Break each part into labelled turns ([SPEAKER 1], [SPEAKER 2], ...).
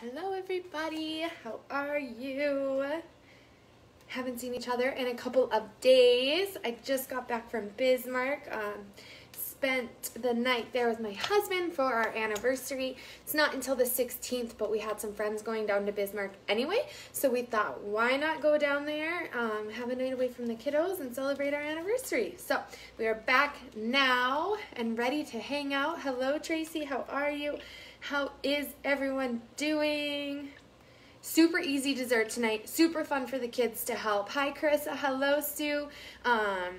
[SPEAKER 1] Hello, everybody. How are you? Haven't seen each other in a couple of days. I just got back from Bismarck. Um, spent the night there with my husband for our anniversary. It's not until the 16th, but we had some friends going down to Bismarck anyway, so we thought, why not go down there, um, have a night away from the kiddos, and celebrate our anniversary. So we are back now and ready to hang out. Hello, Tracy. How are you? How is everyone doing? Super easy dessert tonight. Super fun for the kids to help. Hi, Carissa. Hello, Sue. Um,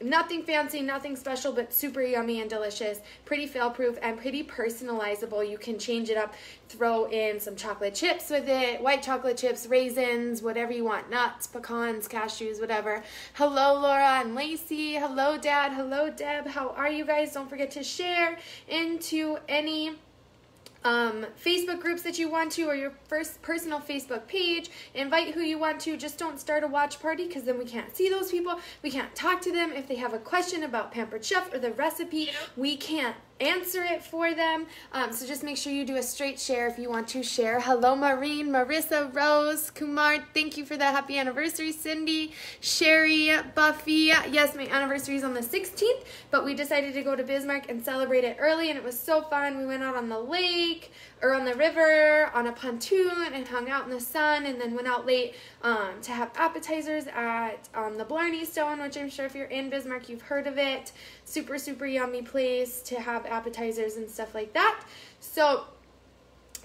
[SPEAKER 1] nothing fancy, nothing special, but super yummy and delicious. Pretty fail-proof and pretty personalizable. You can change it up, throw in some chocolate chips with it, white chocolate chips, raisins, whatever you want, nuts, pecans, cashews, whatever. Hello, Laura and Lacey. Hello, Dad. Hello, Deb. How are you guys? Don't forget to share into any um, Facebook groups that you want to or your first personal Facebook page. Invite who you want to. Just don't start a watch party because then we can't see those people. We can't talk to them. If they have a question about Pampered Chef or the recipe, we can't answer it for them. Um, so just make sure you do a straight share if you want to share. Hello, Maureen, Marissa, Rose, Kumar. Thank you for that. happy anniversary, Cindy, Sherry, Buffy. Yes, my anniversary is on the 16th, but we decided to go to Bismarck and celebrate it early, and it was so fun. We went out on the lake or on the river on a pontoon and hung out in the sun, and then went out late um, to have appetizers at um, the Blarney Stone, which I'm sure if you're in Bismarck, you've heard of it. Super, super yummy place to have appetizers and stuff like that. So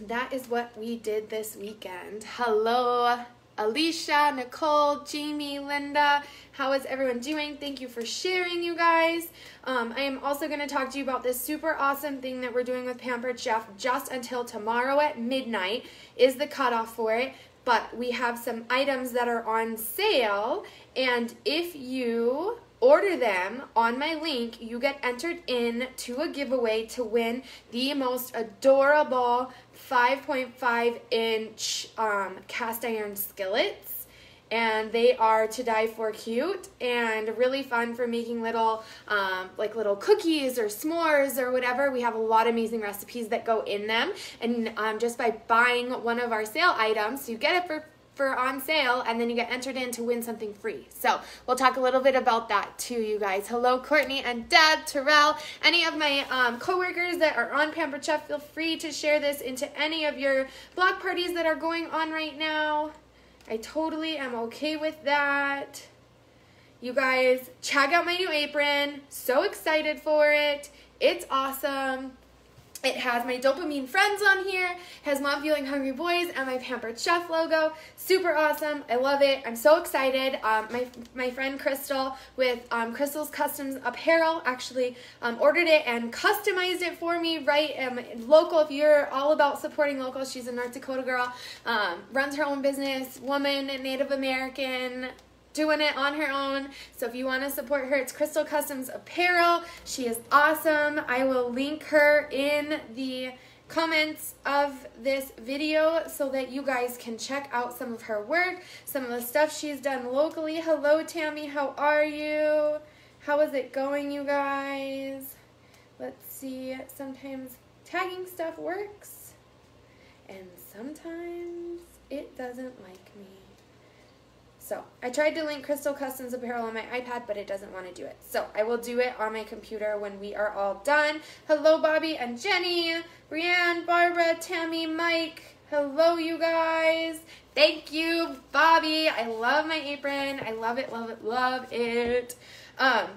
[SPEAKER 1] that is what we did this weekend. Hello, Alicia, Nicole, Jamie, Linda. How is everyone doing? Thank you for sharing, you guys. Um, I am also going to talk to you about this super awesome thing that we're doing with Pampered Chef just until tomorrow at midnight is the cutoff for it. But we have some items that are on sale, and if you order them on my link, you get entered in to a giveaway to win the most adorable 5.5 inch um, cast iron skillets. And they are to die for cute and really fun for making little, um, like little cookies or s'mores or whatever. We have a lot of amazing recipes that go in them. And um, just by buying one of our sale items, you get it for for on sale and then you get entered in to win something free. So we'll talk a little bit about that too, you guys. Hello, Courtney and Deb, Terrell, any of my um, coworkers that are on Pampered Chef, feel free to share this into any of your block parties that are going on right now. I totally am okay with that. You guys, check out my new apron. So excited for it. It's awesome. It has my dopamine friends on here, has Mom Feeling Hungry Boys and my Pampered Chef logo. Super awesome. I love it. I'm so excited. Um, my, my friend Crystal with um, Crystal's Customs Apparel actually um, ordered it and customized it for me right um, local. If you're all about supporting local, she's a North Dakota girl, um, runs her own business, woman, Native American, doing it on her own. So if you want to support her, it's Crystal Customs Apparel. She is awesome. I will link her in the comments of this video so that you guys can check out some of her work, some of the stuff she's done locally. Hello, Tammy. How are you? How is it going, you guys? Let's see. Sometimes tagging stuff works, and sometimes it doesn't like me. So I tried to link Crystal Customs Apparel on my iPad, but it doesn't want to do it. So I will do it on my computer when we are all done. Hello, Bobby and Jenny, Brianne, Barbara, Tammy, Mike. Hello, you guys. Thank you, Bobby. I love my apron. I love it, love it, love it. Um,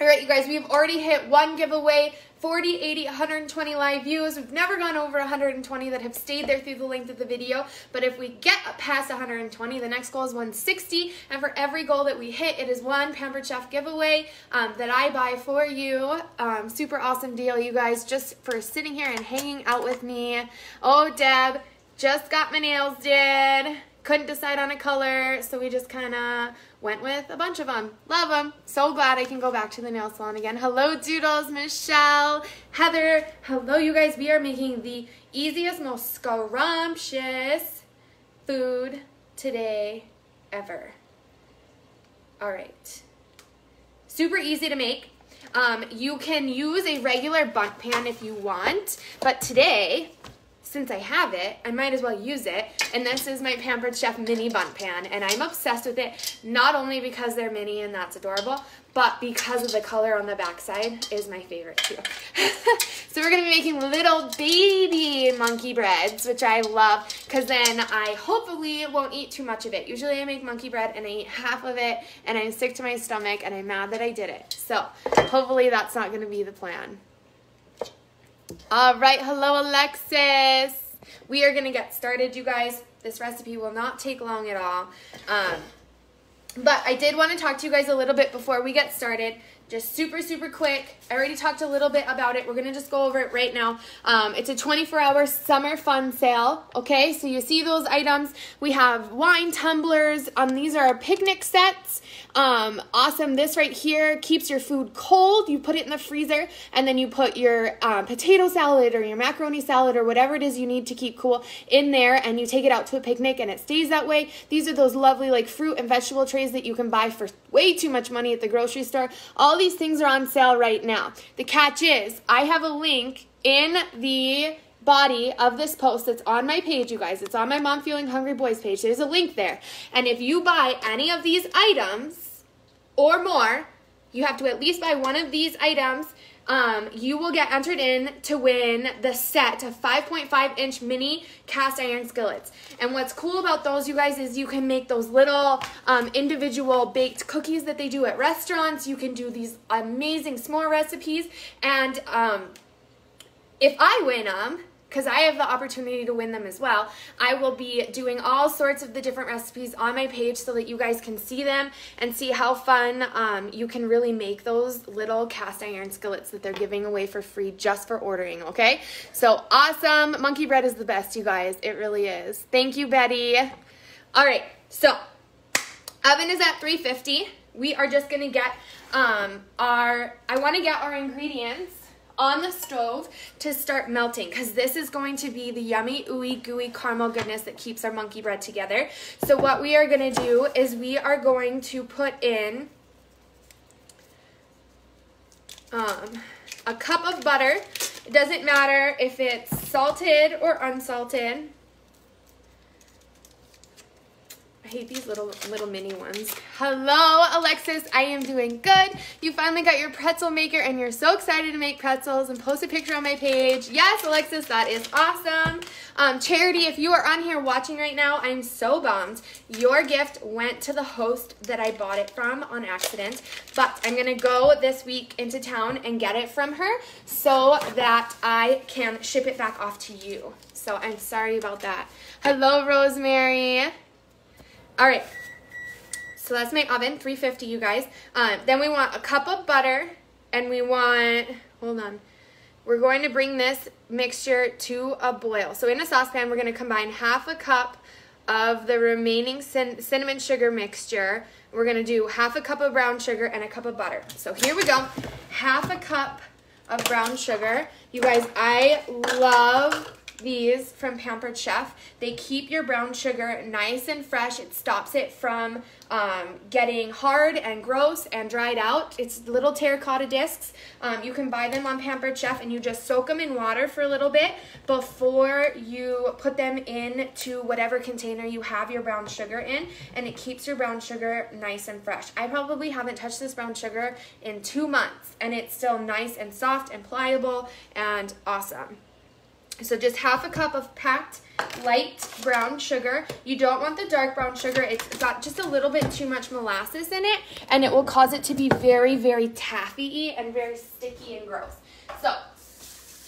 [SPEAKER 1] all right, you guys, we've already hit one giveaway. 40, 80, 120 live views. We've never gone over 120 that have stayed there through the length of the video, but if we get past 120, the next goal is 160, and for every goal that we hit, it is one Pampered Chef giveaway um, that I buy for you. Um, super awesome deal, you guys, just for sitting here and hanging out with me. Oh, Deb, just got my nails did. Couldn't decide on a color, so we just kind of went with a bunch of them. Love them. So glad I can go back to the nail salon again. Hello, Doodles, Michelle, Heather. Hello, you guys. We are making the easiest, most scrumptious food today ever. All right. Super easy to make. Um, you can use a regular Bundt pan if you want, but today since I have it, I might as well use it. And this is my Pampered Chef mini Bundt pan, and I'm obsessed with it, not only because they're mini and that's adorable, but because of the color on the backside is my favorite too. so we're gonna be making little baby monkey breads, which I love, because then I hopefully won't eat too much of it. Usually I make monkey bread and I eat half of it and I'm sick to my stomach and I'm mad that I did it. So hopefully that's not gonna be the plan. All right, hello Alexis. We are gonna get started, you guys. This recipe will not take long at all. Um, but I did want to talk to you guys a little bit before we get started. Just super, super quick. I already talked a little bit about it. We're going to just go over it right now. Um, it's a 24-hour summer fun sale, okay? So you see those items. We have wine tumblers. Um, these are our picnic sets. Um, awesome. This right here keeps your food cold. You put it in the freezer, and then you put your um, potato salad or your macaroni salad or whatever it is you need to keep cool in there, and you take it out to a picnic, and it stays that way. These are those lovely like fruit and vegetable trays that you can buy for way too much money at the grocery store. All these things are on sale right now. The catch is, I have a link in the body of this post that's on my page, you guys. It's on my Mom Fueling Hungry Boys page. There's a link there. And if you buy any of these items or more, you have to at least buy one of these items um, you will get entered in to win the set of 5.5 inch mini cast iron skillets. And what's cool about those, you guys, is you can make those little um, individual baked cookies that they do at restaurants. You can do these amazing s'more recipes. And um, if I win them, because I have the opportunity to win them as well. I will be doing all sorts of the different recipes on my page so that you guys can see them and see how fun um, you can really make those little cast iron skillets that they're giving away for free just for ordering, okay? So awesome. Monkey bread is the best, you guys. It really is. Thank you, Betty. All right, so oven is at 350. We are just to get um, our, I want to get our ingredients on the stove to start melting because this is going to be the yummy, ooey, gooey caramel goodness that keeps our monkey bread together. So what we are going to do is we are going to put in um, a cup of butter. It doesn't matter if it's salted or unsalted. I hate these little little mini ones. Hello, Alexis. I am doing good. You finally got your pretzel maker and you're so excited to make pretzels and post a picture on my page. Yes, Alexis, that is awesome. Um, Charity, if you are on here watching right now, I'm so bummed. Your gift went to the host that I bought it from on accident, but I'm going to go this week into town and get it from her so that I can ship it back off to you. So I'm sorry about that. Hello, Rosemary. All right, so that's my oven, 350, you guys. Um, then we want a cup of butter, and we want, hold on, we're going to bring this mixture to a boil. So in a saucepan, we're going to combine half a cup of the remaining cin cinnamon sugar mixture. We're going to do half a cup of brown sugar and a cup of butter. So here we go, half a cup of brown sugar. You guys, I love these from Pampered Chef. They keep your brown sugar nice and fresh. It stops it from um, getting hard and gross and dried out. It's little terracotta discs. Um, you can buy them on Pampered Chef and you just soak them in water for a little bit before you put them into whatever container you have your brown sugar in and it keeps your brown sugar nice and fresh. I probably haven't touched this brown sugar in two months and it's still nice and soft and pliable and awesome. So just half a cup of packed light brown sugar. You don't want the dark brown sugar. It's got just a little bit too much molasses in it, and it will cause it to be very, very taffy and very sticky and gross. So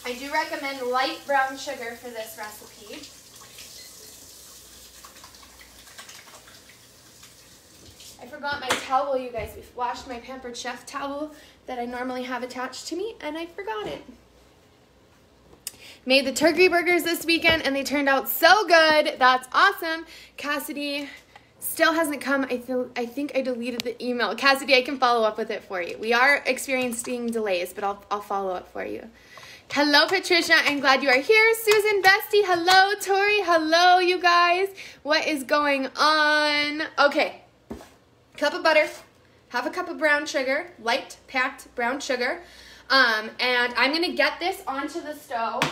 [SPEAKER 1] I do recommend light brown sugar for this recipe. I forgot my towel, you guys. We've washed my Pampered Chef towel that I normally have attached to me, and I forgot it. Made the turkey burgers this weekend and they turned out so good. That's awesome. Cassidy still hasn't come. I, I think I deleted the email. Cassidy, I can follow up with it for you. We are experiencing delays, but I'll, I'll follow up for you. Hello, Patricia. I'm glad you are here. Susan Bestie. Hello, Tori. Hello, you guys. What is going on? Okay. Cup of butter. Half a cup of brown sugar. Light packed brown sugar. Um, and I'm going to get this onto the stove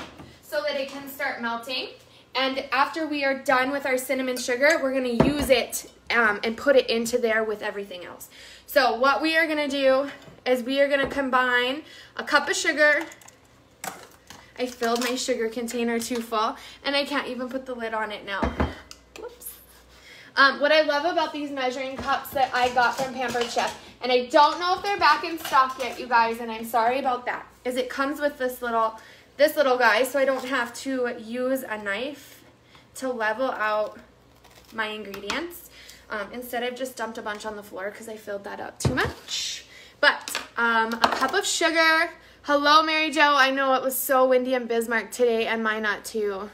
[SPEAKER 1] so that it can start melting. And after we are done with our cinnamon sugar, we're gonna use it um, and put it into there with everything else. So what we are gonna do is we are gonna combine a cup of sugar. I filled my sugar container too full and I can't even put the lid on it now. Whoops. Um, what I love about these measuring cups that I got from Pampered Chef, and I don't know if they're back in stock yet, you guys, and I'm sorry about that, is it comes with this little, this little guy, so I don't have to use a knife to level out my ingredients. Um, instead, I've just dumped a bunch on the floor because I filled that up too much. But um, a cup of sugar. Hello, Mary Jo. I know it was so windy in Bismarck today, and Minot too.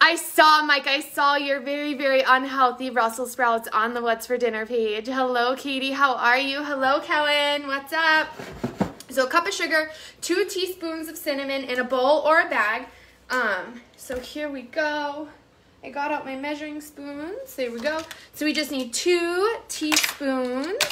[SPEAKER 1] I saw, Mike, I saw your very, very unhealthy Brussels sprouts on the What's for Dinner page. Hello, Katie. How are you? Hello, Kellen. What's up? So a cup of sugar, two teaspoons of cinnamon in a bowl or a bag. Um, so here we go. I got out my measuring spoons. There we go. So we just need two teaspoons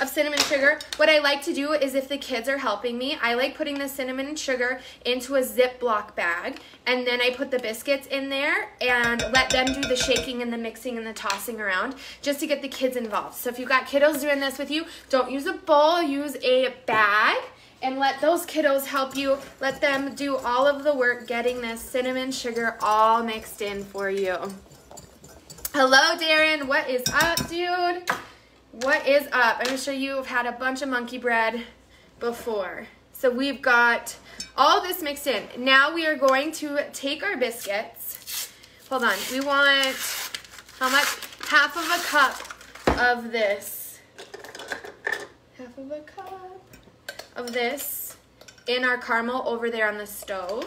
[SPEAKER 1] of cinnamon sugar. What I like to do is if the kids are helping me, I like putting the cinnamon and sugar into a Ziploc bag and then I put the biscuits in there and let them do the shaking and the mixing and the tossing around just to get the kids involved. So if you've got kiddos doing this with you, don't use a bowl, use a bag and let those kiddos help you. Let them do all of the work getting this cinnamon sugar all mixed in for you. Hello, Darren. What is up, dude? What is up? I'm sure you've had a bunch of monkey bread before. So we've got all this mixed in. Now we are going to take our biscuits. Hold on. We want how much? Half of a cup of this. Half of a cup of this in our caramel over there on the stove.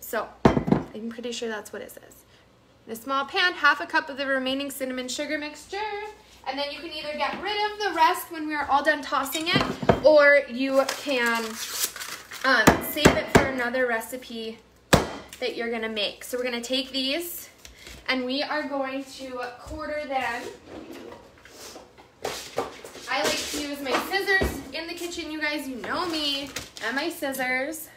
[SPEAKER 1] So I'm pretty sure that's what it says. In a small pan, half a cup of the remaining cinnamon sugar mixture. And then you can either get rid of the rest when we're all done tossing it, or you can um, save it for another recipe that you're gonna make. So we're gonna take these and we are going to quarter them. I like to use my scissors in the kitchen, you guys, you know me, and my scissors.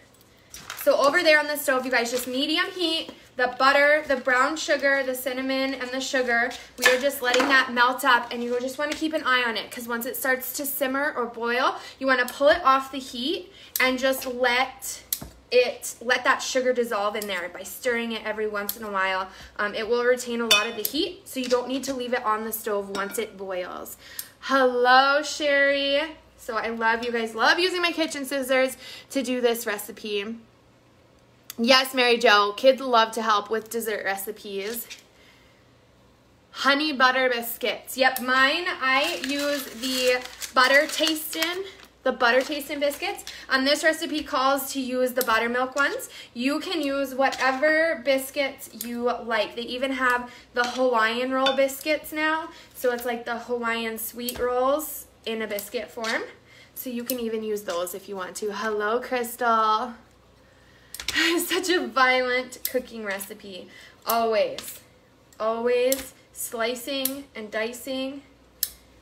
[SPEAKER 1] So over there on the stove, you guys, just medium heat, the butter, the brown sugar, the cinnamon, and the sugar. We are just letting that melt up and you just want to keep an eye on it because once it starts to simmer or boil, you want to pull it off the heat and just let it let that sugar dissolve in there by stirring it every once in a while. Um, it will retain a lot of the heat, so you don't need to leave it on the stove once it boils. Hello, Sherry. So I love you guys. Love using my kitchen scissors to do this recipe. Yes, Mary Jo. Kids love to help with dessert recipes. Honey butter biscuits. Yep, mine, I use the butter tasting, the butter tasting biscuits. On this recipe calls to use the buttermilk ones. You can use whatever biscuits you like. They even have the Hawaiian roll biscuits now. So it's like the Hawaiian sweet rolls in a biscuit form. So you can even use those if you want to. Hello, Crystal. Such a violent cooking recipe. Always, always slicing and dicing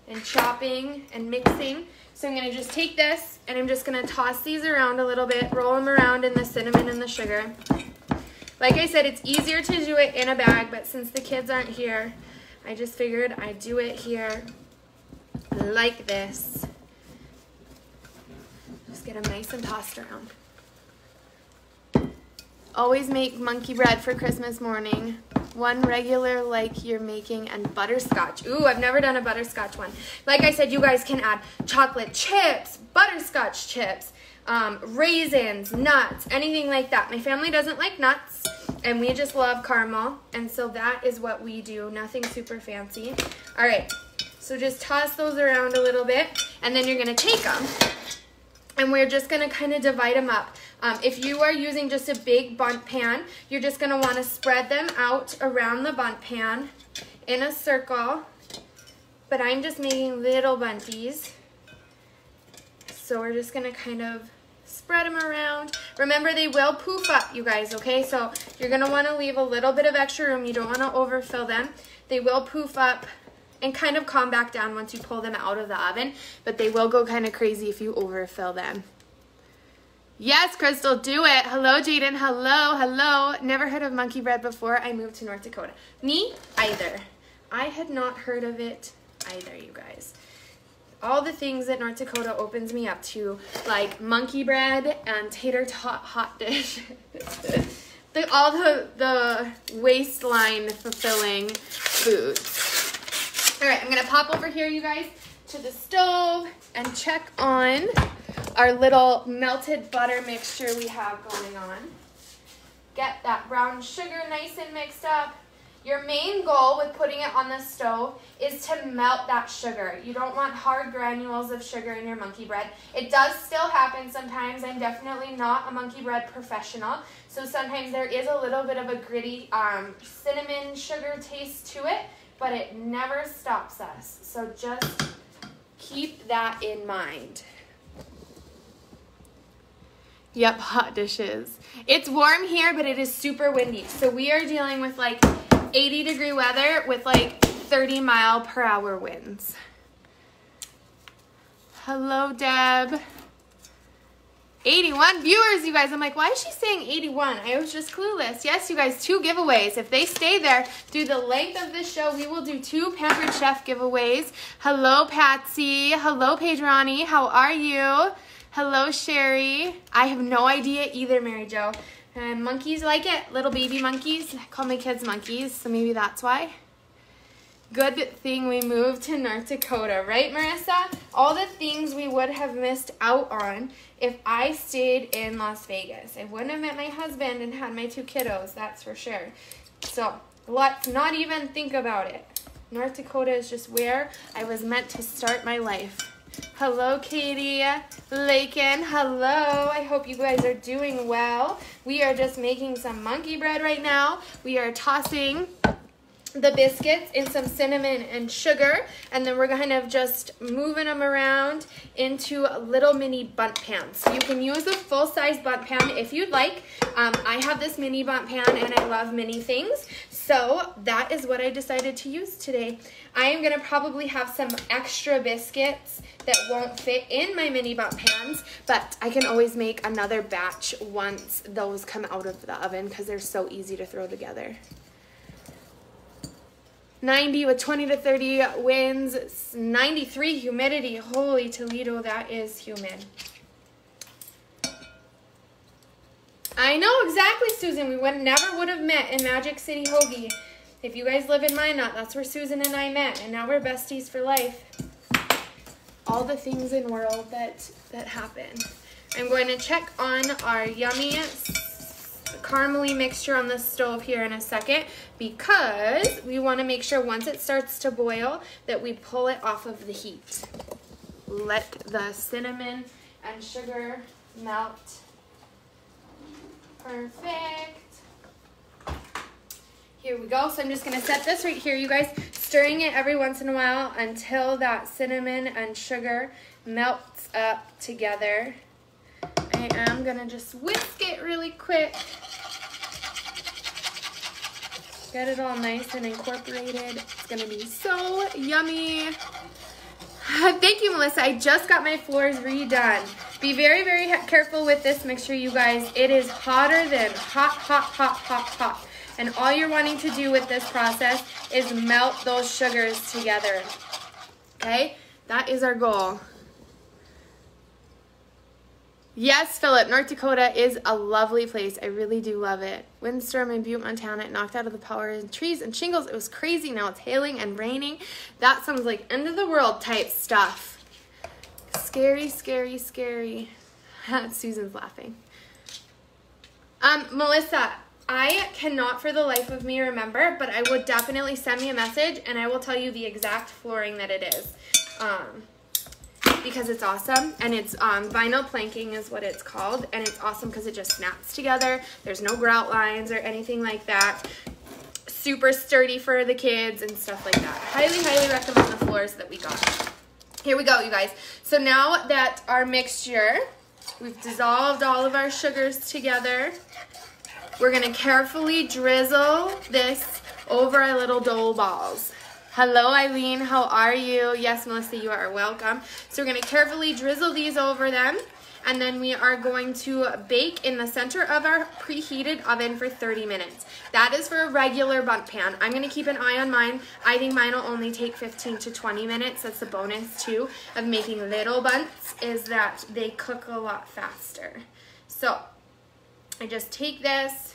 [SPEAKER 1] and chopping and mixing. So I'm gonna just take this and I'm just gonna toss these around a little bit, roll them around in the cinnamon and the sugar. Like I said, it's easier to do it in a bag, but since the kids aren't here, I just figured I'd do it here like this. Just get them nice and tossed around. Always make monkey bread for Christmas morning. One regular like you're making and butterscotch. Ooh, I've never done a butterscotch one. Like I said, you guys can add chocolate chips, butterscotch chips, um, raisins, nuts, anything like that. My family doesn't like nuts and we just love caramel. And so that is what we do. Nothing super fancy. All right, so just toss those around a little bit and then you're gonna take them and we're just gonna kind of divide them up. Um, if you are using just a big Bundt pan, you're just gonna wanna spread them out around the Bundt pan in a circle, but I'm just making little bunties. So we're just gonna kind of spread them around. Remember, they will poof up, you guys, okay? So you're gonna wanna leave a little bit of extra room. You don't wanna overfill them. They will poof up and kind of calm back down once you pull them out of the oven, but they will go kind of crazy if you overfill them. Yes, Crystal, do it. Hello, Jaden. Hello, hello. Never heard of monkey bread before I moved to North Dakota. Me either. I had not heard of it either, you guys. All the things that North Dakota opens me up to, like monkey bread and tater tot hot dish. the, all the, the waistline fulfilling foods. All right, I'm gonna pop over here, you guys, to the stove and check on our little melted butter mixture we have going on. Get that brown sugar nice and mixed up. Your main goal with putting it on the stove is to melt that sugar. You don't want hard granules of sugar in your monkey bread. It does still happen sometimes. I'm definitely not a monkey bread professional. So sometimes there is a little bit of a gritty um, cinnamon sugar taste to it, but it never stops us. So just keep that in mind. Yep, hot dishes. It's warm here, but it is super windy. So we are dealing with like 80 degree weather with like 30 mile per hour winds. Hello, Deb. 81 viewers, you guys. I'm like, why is she saying 81? I was just clueless. Yes, you guys, two giveaways. If they stay there through the length of this show, we will do two Pampered Chef giveaways. Hello, Patsy. Hello, Pedroni. How are you? Hello, Sherry. I have no idea either, Mary Jo. And monkeys like it, little baby monkeys. I call my kids monkeys, so maybe that's why. Good thing we moved to North Dakota, right, Marissa? All the things we would have missed out on if I stayed in Las Vegas. I wouldn't have met my husband and had my two kiddos, that's for sure. So let's not even think about it. North Dakota is just where I was meant to start my life. Hello, Katie. Lakin, hello. I hope you guys are doing well. We are just making some monkey bread right now. We are tossing the biscuits in some cinnamon and sugar and then we're kind of just moving them around into little mini Bundt pans. You can use a full-size Bundt pan if you'd like. Um, I have this mini Bundt pan and I love mini things. So that is what I decided to use today. I am to probably have some extra biscuits that won't fit in my mini Bundt pans, but I can always make another batch once those come out of the oven because they're so easy to throw together. 90 with 20 to 30 winds, 93 humidity. Holy Toledo, that is humid. I know exactly, Susan. We would never would have met in Magic City Hoagie if you guys live in Minot, that's where Susan and I met, and now we're besties for life. All the things in world that that happen. I'm going to check on our yummy caramely mixture on the stove here in a second because we want to make sure once it starts to boil that we pull it off of the heat. Let the cinnamon and sugar melt. Perfect. Here we go. So I'm just going to set this right here, you guys. Stirring it every once in a while until that cinnamon and sugar melts up together. I am to just whisk it really quick. Get it all nice and incorporated. It's to be so yummy. Thank you, Melissa. I just got my floors redone. Be very, very careful with this mixture, you guys. It is hotter than hot, hot, hot, hot, hot. And all you're wanting to do with this process is melt those sugars together. Okay? That is our goal. Yes, Philip, North Dakota is a lovely place. I really do love it. Windstorm in Butte, Montana. It knocked out of the power and trees and shingles. It was crazy. Now it's hailing and raining. That sounds like end of the world type stuff. Scary, scary, scary. Susan's laughing. Um, Melissa, I cannot for the life of me remember, but I would definitely send me a message and I will tell you the exact flooring that it is. Um, because it's awesome and it's um, vinyl planking is what it's called and it's awesome because it just snaps together. There's no grout lines or anything like that. Super sturdy for the kids and stuff like that. Highly, highly recommend the floors that we got. Here we go, you guys. So now that our mixture, we've dissolved all of our sugars together, we're gonna carefully drizzle this over our little dough balls. Hello, Eileen. How are you? Yes, Melissa, you are welcome. So we're going to carefully drizzle these over them. and then we are going to bake in the center of our preheated oven for 30 minutes. That is for a regular Bundt pan. I'm gonna keep an eye on mine. I think mine will only take 15 to 20 minutes. That's the bonus too of making little Bundts is that they cook a lot faster. So I just take this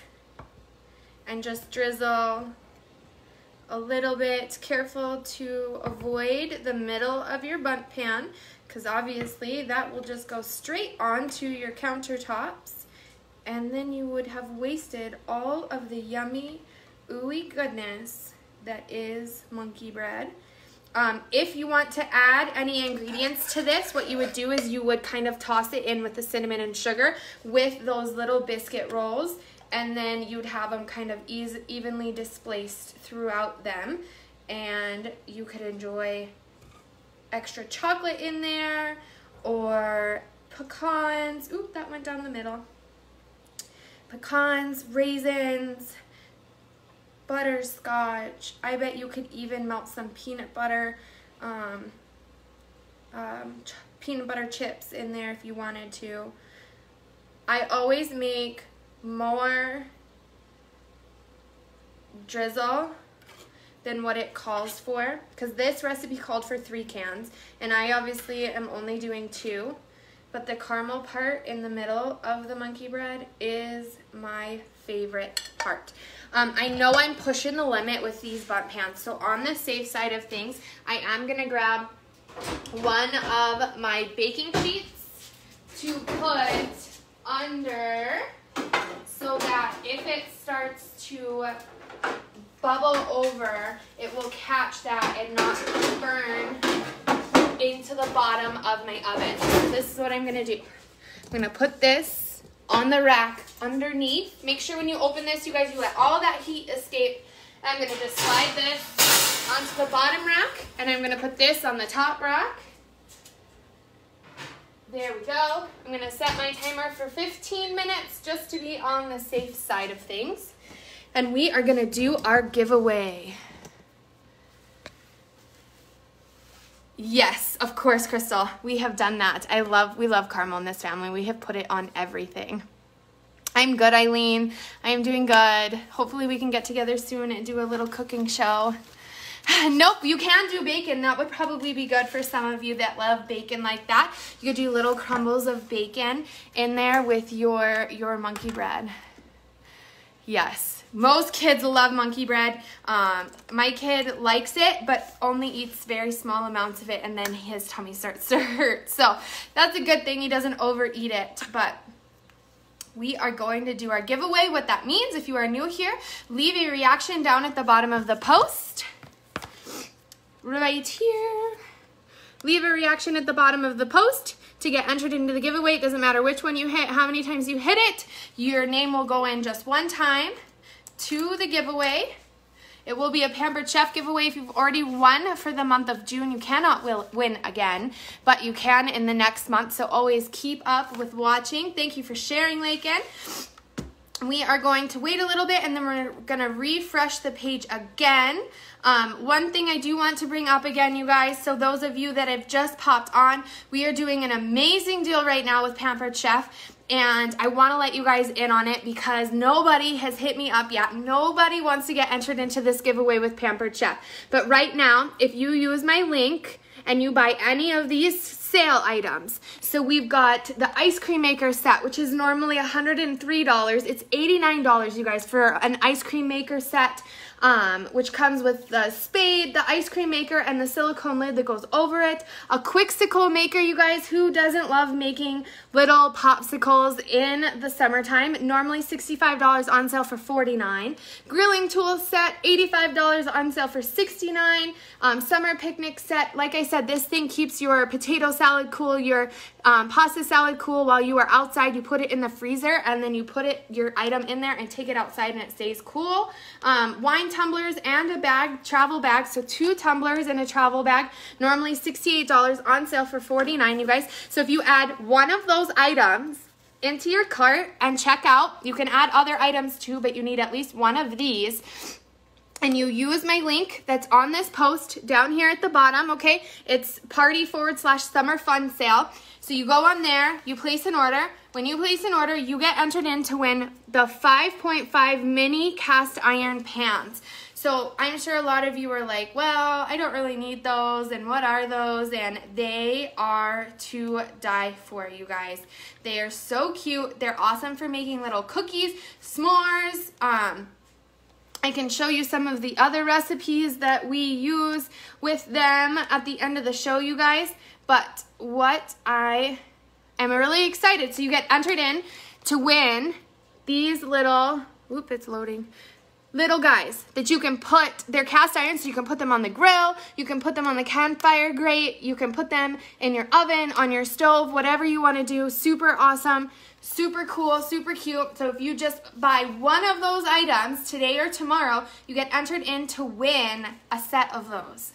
[SPEAKER 1] and just drizzle a little bit. Careful to avoid the middle of your Bundt pan because obviously that will just go straight onto your countertops and then you would have wasted all of the yummy, ooey goodness that is monkey bread. Um, if you want to add any ingredients to this, what you would do is you would kind of toss it in with the cinnamon and sugar with those little biscuit rolls and then you'd have them kind of ease, evenly displaced throughout them and you could enjoy extra chocolate in there or pecans. Oop, that went down the middle. Pecans, raisins, butterscotch. I bet you could even melt some peanut butter, um, um, peanut butter chips in there if you wanted to. I always make more drizzle than what it calls for because this recipe called for three cans and I obviously am only doing two but the caramel part in the middle of the monkey bread is my favorite part. Um, I know I'm pushing the limit with these Bundt pans so on the safe side of things I am to grab one of my baking sheets to put under so that if it starts to bubble over, it will catch that and not burn into the bottom of my oven. So this is what I'm gonna do. I'm gonna put this on the rack underneath. Make sure when you open this, you guys, you let all that heat escape. I'm gonna just slide this onto the bottom rack and I'm gonna put this on the top rack. There we go. I'm gonna set my timer for 15 minutes just to be on the safe side of things. And we are gonna do our giveaway. Yes, of course, Crystal. We have done that. I love, we love caramel in this family. We have put it on everything. I'm good, Eileen. I am doing good. Hopefully we can get together soon and do a little cooking show. nope, you can do bacon. That would probably be good for some of you that love bacon like that. You could do little crumbles of bacon in there with your, your monkey bread. Yes, most kids love monkey bread. Um, my kid likes it, but only eats very small amounts of it, and then his tummy starts to hurt. So that's a good thing. He doesn't overeat it, but we are going to do our giveaway. What that means, if you are new here, leave a reaction down at the bottom of the post right here. Leave a reaction at the bottom of the post to get entered into the giveaway. It doesn't matter which one you hit, how many times you hit it. Your name will go in just one time to the giveaway. It will be a Pampered Chef giveaway. If you've already won for the month of June, you cannot will, win again, but you can in the next month. So always keep up with watching. Thank you for sharing, Lakin. We are going to wait a little bit and then we're to refresh the page again. Um, one thing I do want to bring up again, you guys, so those of you that have just popped on, we are doing an amazing deal right now with Pampered Chef and I want to let you guys in on it because nobody has hit me up yet. Nobody wants to get entered into this giveaway with Pampered Chef. But right now, if you use my link and you buy any of these sale items. So we've got the ice cream maker set, which is normally $103. It's $89, you guys, for an ice cream maker set um, which comes with the spade, the ice cream maker, and the silicone lid that goes over it. A Quicksicle maker, you guys, who doesn't love making little popsicles in the summertime? Normally $65 on sale for $49. Grilling tool set, $85 on sale for $69. Um, summer picnic set, like I said, this thing keeps your potato salad cool, your um, pasta salad cool while you are outside. You put it in the freezer and then you put it your item in there and take it outside and it stays cool. Um, wine tumblers and a bag, travel bag. So two tumblers and a travel bag. Normally $68 on sale for 49, you guys. So if you add one of those items into your cart and check out, you can add other items too, but you need at least one of these and you use my link that's on this post down here at the bottom, okay? It's party forward slash summer fun sale. So you go on there, you place an order. When you place an order, you get entered in to win the 5.5 mini cast iron pans. So I'm sure a lot of you are like, well, I don't really need those, and what are those? And they are to die for, you guys. They are so cute. They're awesome for making little cookies, s'mores, um, I can show you some of the other recipes that we use with them at the end of the show, you guys. But what I am really excited, so you get entered in to win these little, whoop, it's loading, little guys that you can put, they're cast iron, so you can put them on the grill, you can put them on the campfire grate, you can put them in your oven, on your stove, whatever you want to do. Super awesome. Super cool, super cute. So if you just buy one of those items today or tomorrow, you get entered in to win a set of those.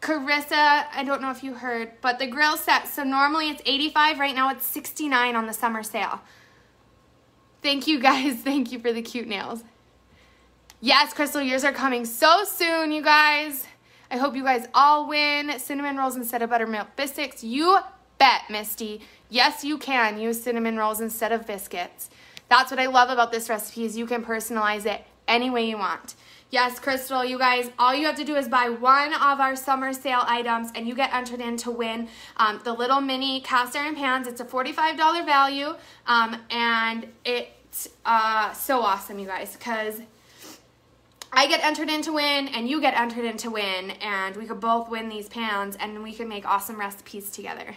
[SPEAKER 1] Carissa, I don't know if you heard, but the grill set, so normally it's 85, right now it's 69 on the summer sale. Thank you guys, thank you for the cute nails. Yes, Crystal, yours are coming so soon, you guys. I hope you guys all win cinnamon rolls instead of buttermilk biscuits. You bet, Misty. Yes, you can use cinnamon rolls instead of biscuits. That's what I love about this recipe is you can personalize it any way you want. Yes, Crystal, you guys, all you have to do is buy one of our summer sale items and you get entered in to win um, the little mini cast iron pans. It's a $45 value um, and it's uh, so awesome, you guys, because I get entered in to win and you get entered in to win and we could both win these pans and we can make awesome recipes together.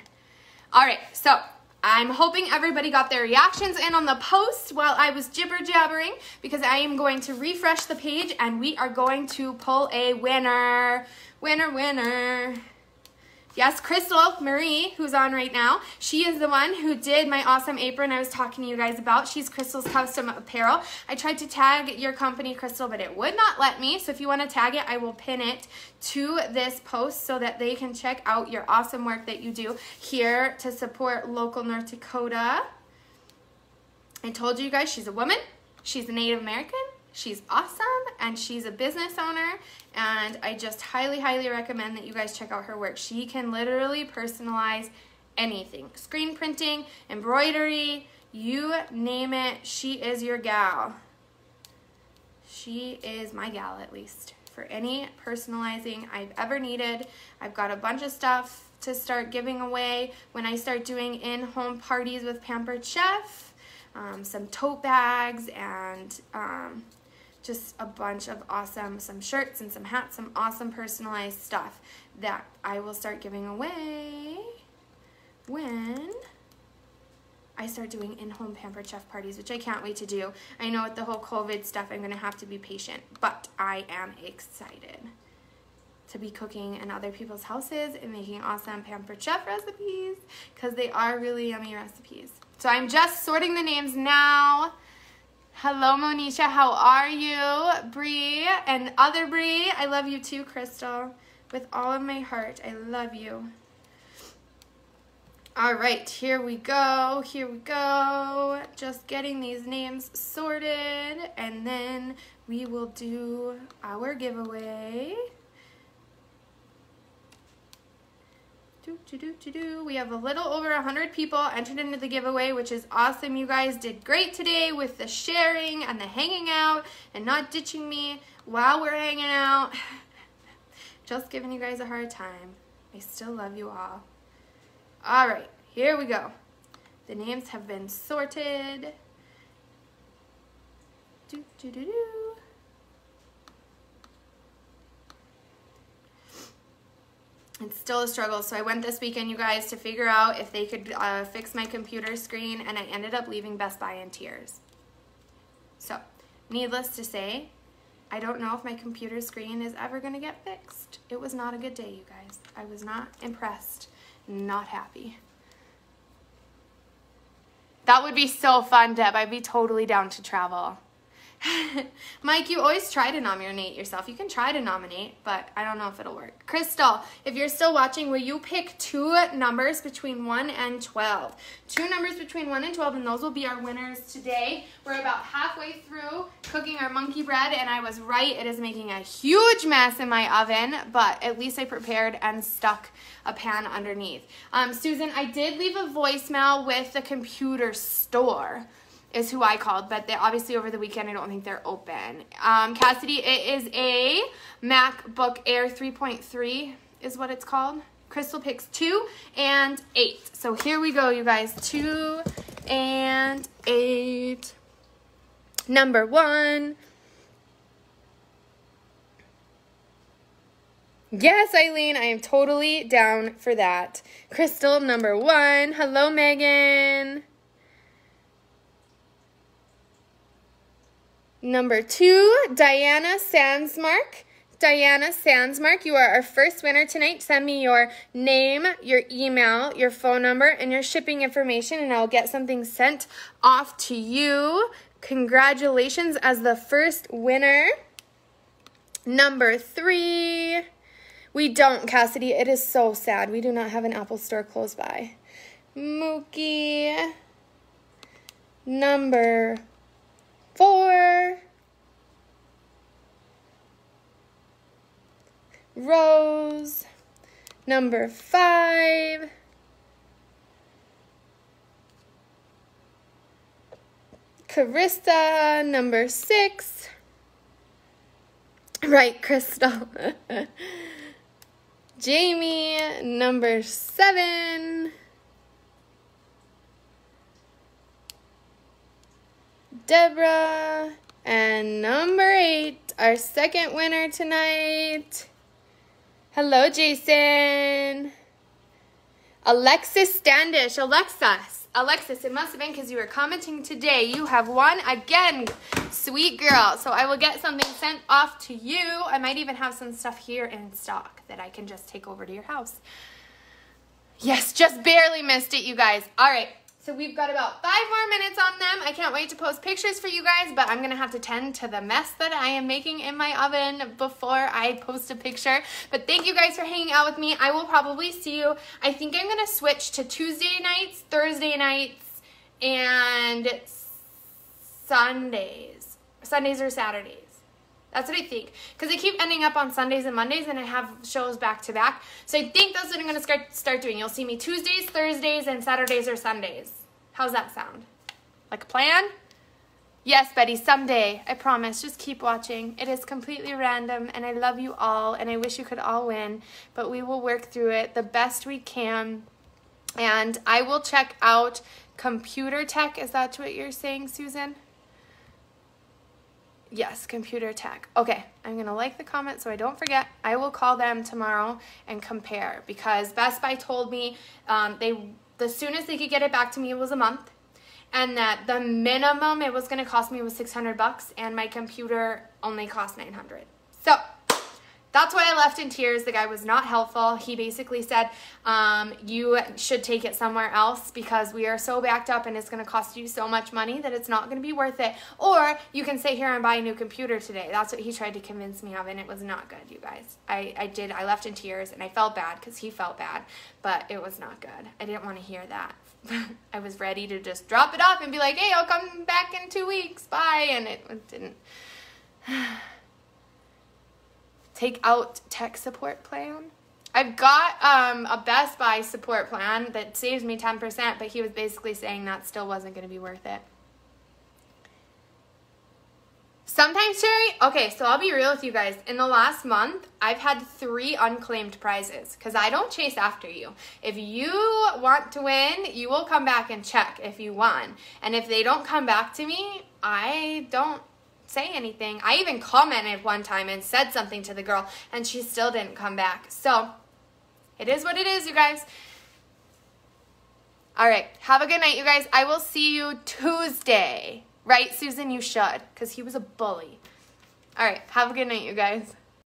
[SPEAKER 1] All right, so I'm hoping everybody got their reactions in on the post while I was jibber jabbering because I am going to refresh the page and we are going to pull a winner. Winner, winner. Yes, Crystal Marie, who's on right now, she is the one who did my awesome apron I was talking to you guys about. She's Crystal's Custom Apparel. I tried to tag your company, Crystal, but it would not let me. So if you want to tag it, I will pin it to this post so that they can check out your awesome work that you do here to support local North Dakota. I told you guys she's a woman. She's a Native American. She's awesome and she's a business owner and I just highly, highly recommend that you guys check out her work. She can literally personalize anything. Screen printing, embroidery, you name it, she is your gal. She is my gal at least for any personalizing I've ever needed. I've got a bunch of stuff to start giving away when I start doing in-home parties with Pampered Chef. Um, some tote bags and um, just a bunch of awesome, some shirts and some hats, some awesome personalized stuff that I will start giving away when I start doing in-home pampered chef parties, which I can't wait to do. I know with the whole COVID stuff, I'm gonna have to be patient, but I am excited to be cooking in other people's houses and making awesome pampered chef recipes because they are really yummy recipes. So I'm just sorting the names now. Hello, Monisha. How are you? Bree and other Bree. I love you too, Crystal. With all of my heart, I love you. All right, here we go. Here we go. Just getting these names sorted, and then we will do our giveaway. Do, do, do, do, do. We have a little over 100 people entered into the giveaway, which is awesome. You guys did great today with the sharing and the hanging out and not ditching me while we're hanging out. Just giving you guys a hard time. I still love you all. All right, here we go. The names have been sorted. Do, do, do, do. It's still a struggle. So I went this weekend, you guys, to figure out if they could uh, fix my computer screen, and I ended up leaving Best Buy in tears. So, needless to say, I don't know if my computer screen is ever going to get fixed. It was not a good day, you guys. I was not impressed, not happy. That would be so fun, Deb. I'd be totally down to travel. Mike, you always try to nominate yourself. You can try to nominate, but I don't know if it'll work. Crystal, if you're still watching, will you pick two numbers between 1 and 12? Two numbers between 1 and 12, and those will be our winners today. We're about halfway through cooking our monkey bread, and I was right. It is making a huge mess in my oven, but at least I prepared and stuck a pan underneath. Um, Susan, I did leave a voicemail with the computer store is who I called, but they obviously over the weekend I don't think they're open. Um, Cassidy, it is a MacBook Air 3.3 is what it's called. Crystal picks two and eight. So here we go, you guys. Two and eight. Number one. Yes, Eileen, I am totally down for that. Crystal, number one. Hello, Megan. Number two, Diana Sandsmark. Diana Sandsmark, you are our first winner tonight. Send me your name, your email, your phone number, and your shipping information, and I'll get something sent off to you. Congratulations as the first winner. Number three, we don't, Cassidy. It is so sad. We do not have an Apple store close by. Mookie. Number four. Rose. Number five. Carissa, number six. Right, Crystal. Jamie, number seven. Deborah, and number eight, our second winner tonight. Hello, Jason. Alexis Standish. Alexis. Alexis, it must have been because you were commenting today. You have won again, sweet girl. So I will get something sent off to you. I might even have some stuff here in stock that I can just take over to your house. Yes, just barely missed it, you guys. All right. So we've got about five more minutes on them. I can't wait to post pictures for you guys, but I'm gonna have to tend to the mess that I am making in my oven before I post a picture. But thank you guys for hanging out with me. I will probably see you. I think I'm gonna switch to Tuesday nights, Thursday nights, and Sundays. Sundays or Saturdays. That's what I think. Because I keep ending up on Sundays and Mondays and I have shows back to back. So I think that's what I'm going to start, doing. You'll see me Tuesdays, Thursdays, and Saturdays or Sundays. How's that sound? Like a plan? Yes, Betty, someday. I promise. Just keep watching. It is completely random, and I love you all, and I wish you could all win, but we will work through it the best we can. And I will check out computer tech. Is that what you're saying, Susan? Yes, computer tech. Okay, I'm gonna like the comment so I don't forget. I will call them tomorrow and compare because Best Buy told me um, they the soonest they could get it back to me was a month, and that the minimum it was gonna cost me was 600 bucks, and my computer only cost 900. So that's why I left in tears. The guy was not helpful. He basically said, um, You should take it somewhere else because we are so backed up and it's going to cost you so much money that it's not going to be worth it. Or you can sit here and buy a new computer today. That's what he tried to convince me of, and it was not good, you guys. I, I did. I left in tears and I felt bad because he felt bad, but it was not good. I didn't want to hear that. I was ready to just drop it off and be like, Hey, I'll come back in two weeks. Bye. And it didn't. take out tech support plan. I've got um, a Best Buy support plan that saves me 10%, but he was basically saying that still wasn't going to be worth it. Sometimes, Sherry, okay, so I'll be real with you guys. In the last month, I've had three unclaimed prizes because I don't chase after you. If you want to win, you will come back and check if you won. And if they don't come back to me, I don't say anything. I even commented one time and said something to the girl, and she still didn't come back. So, it is what it is, you guys. All right, have a good night, you guys. I will see you Tuesday. Right, Susan? You should, because he was a bully. All right, have a good night, you guys.